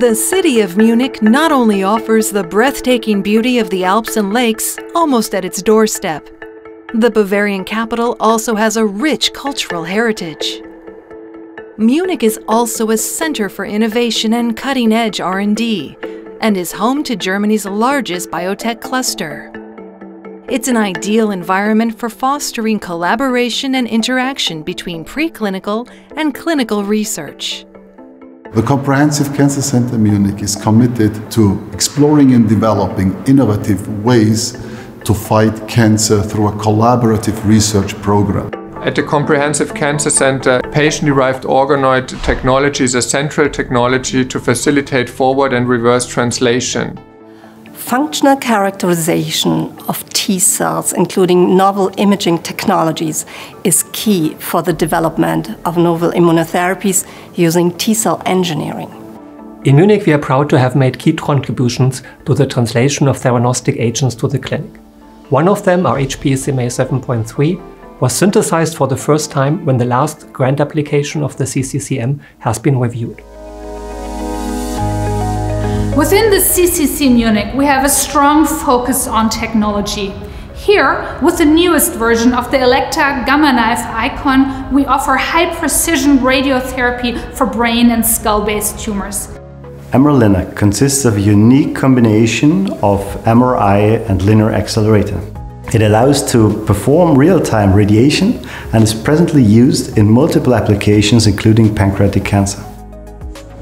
The city of Munich not only offers the breathtaking beauty of the Alps and lakes almost at its doorstep, the Bavarian capital also has a rich cultural heritage. Munich is also a center for innovation and cutting-edge R&D and is home to Germany's largest biotech cluster. It's an ideal environment for fostering collaboration and interaction between preclinical and clinical research. The Comprehensive Cancer Center Munich is committed to exploring and developing innovative ways to fight cancer through a collaborative research program. At the Comprehensive Cancer Center, patient-derived organoid technology is a central technology to facilitate forward and reverse translation. Functional characterization of T cells, including novel imaging technologies, is key for the development of novel immunotherapies using T cell engineering. In Munich, we are proud to have made key contributions to the translation of theranostic agents to the clinic. One of them, rhPSMA 7.3, was synthesized for the first time when the last grant application of the CCCM has been reviewed. Within the CCC Munich, we have a strong focus on technology. Here, with the newest version of the Elekta Gamma Knife Icon, we offer high precision radiotherapy for brain and skull based tumors. MR-Linac consists of a unique combination of MRI and linear accelerator. It allows to perform real-time radiation and is presently used in multiple applications including pancreatic cancer.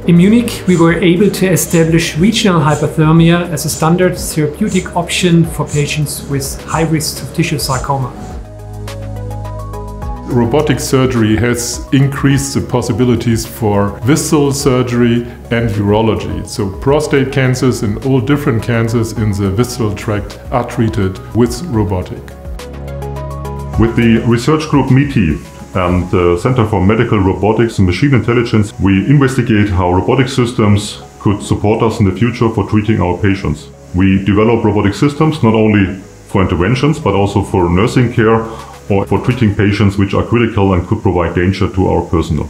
In Munich, we were able to establish regional hyperthermia as a standard therapeutic option for patients with high risk soft tissue sarcoma. Robotic surgery has increased the possibilities for visceral surgery and urology. So prostate cancers and all different cancers in the visceral tract are treated with robotic. With the research group MITI, and the Center for Medical Robotics and Machine Intelligence, we investigate how robotic systems could support us in the future for treating our patients. We develop robotic systems not only for interventions but also for nursing care or for treating patients which are critical and could provide danger to our personnel.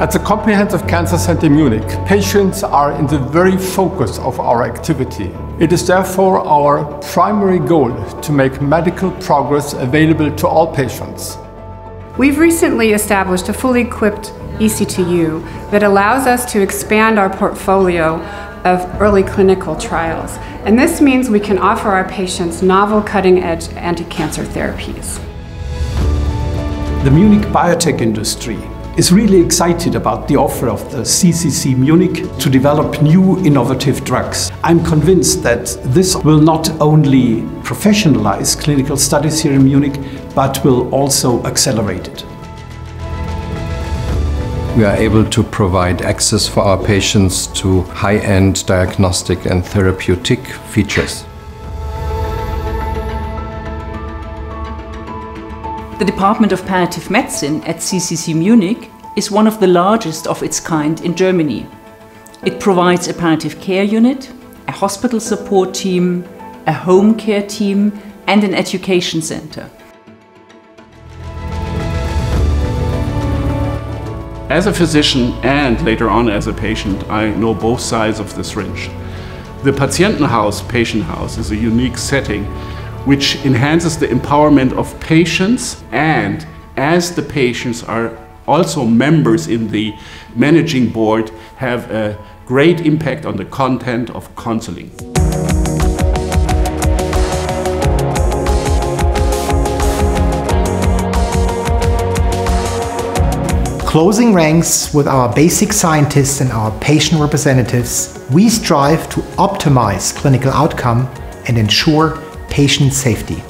At the Comprehensive Cancer Center Munich, patients are in the very focus of our activity. It is therefore our primary goal to make medical progress available to all patients. We've recently established a fully equipped ECTU that allows us to expand our portfolio of early clinical trials. And this means we can offer our patients novel cutting-edge anti-cancer therapies. The Munich biotech industry is really excited about the offer of the CCC Munich to develop new innovative drugs. I'm convinced that this will not only professionalize clinical studies here in Munich, but will also accelerate it. We are able to provide access for our patients to high-end diagnostic and therapeutic features. The Department of Palliative Medicine at CCC Munich is one of the largest of its kind in Germany. It provides a palliative care unit, a hospital support team, a home care team and an education center. As a physician and later on as a patient, I know both sides of the syringe. The Patientenhaus patient house is a unique setting which enhances the empowerment of patients and as the patients are also members in the managing board have a great impact on the content of counseling. Closing ranks with our basic scientists and our patient representatives, we strive to optimize clinical outcome and ensure patient safety.